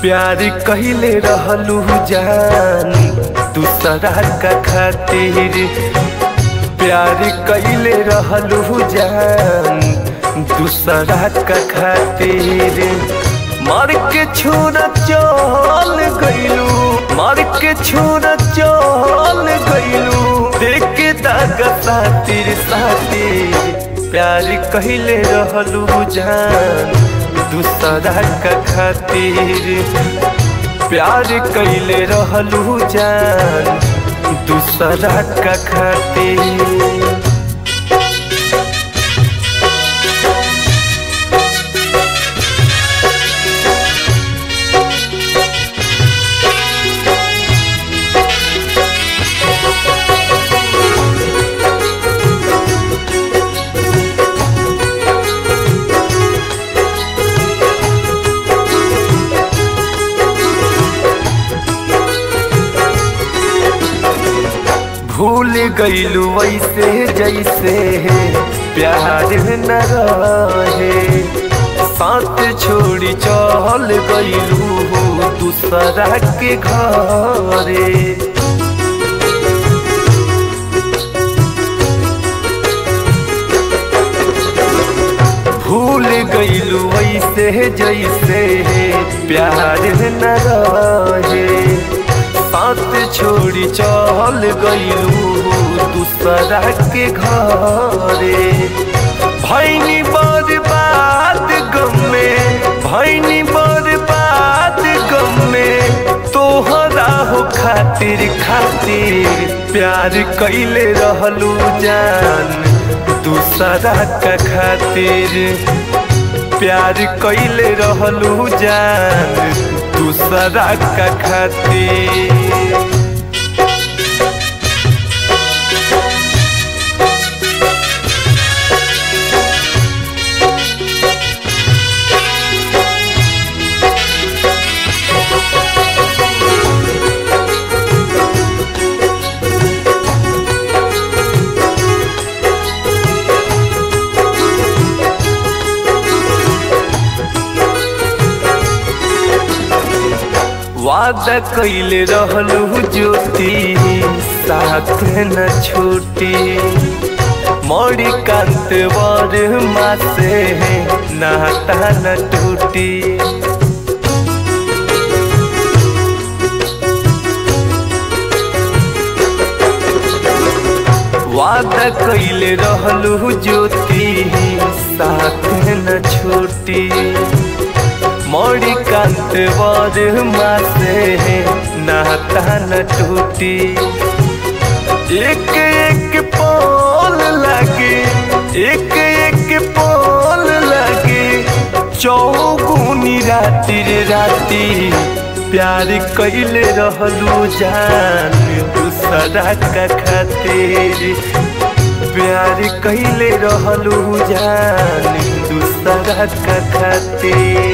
प्यार कहले रहलू जान, दूसरा का खातिर। प्यार कहले रहलू जान, दूसरा का खातिर। मार के छोड़ चल गईलू मार के छोड़ चल गईलू देख के दागा सातिर सातिर। प्यार कहले रहलू जान दूसरा का खातिर। प्यार कहले रहलू जान दूसरा का खातिर। भूल गईलू वैसे जैसे प्यार न रहे। साथ छोड़ी चल गईलू दूसरा के घरे। भूल गईलू वैसे जैसे प्यार न रहे। साथ छोड़ी चल गईलू दूसरा के घरे। भैनी बर्बाद गम में भैनी बर्बाद गम में तोहरा हो खातिर खातिर प्यार कैले रहलू जान। दूसरा का खातिर प्यार कैले रहलू जान। दूसरा का खातिर वादा कैले रहलू ज्योति, साथ न छूटी। मौड़ी कांत वर मासे नाता न टूटी। वादा कैले रहलू ज्योति, साथ न छूटी। मौड़ी वर मासे नाता न टूटी। एक एक पोल लगे, एक एक पोल लगे। चौगुनी रातिर राती, प्यार कैले रहलू जान दूसरा का खातिर। प्यार कैले रहलू जान दूसरा का खातिर।